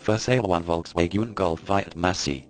For sale one Volkswagen Golf Fiat Massey.